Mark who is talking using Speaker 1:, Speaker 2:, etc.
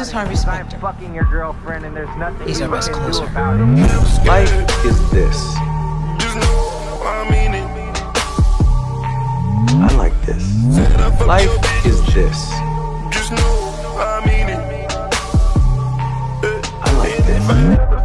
Speaker 1: is Harvey Specter.
Speaker 2: fucking your girlfriend and there's nothing
Speaker 1: He's
Speaker 2: you
Speaker 1: our best
Speaker 2: can do
Speaker 1: closer.
Speaker 2: about it.
Speaker 3: Life is this.
Speaker 4: I
Speaker 3: like this. Life is this. I like this.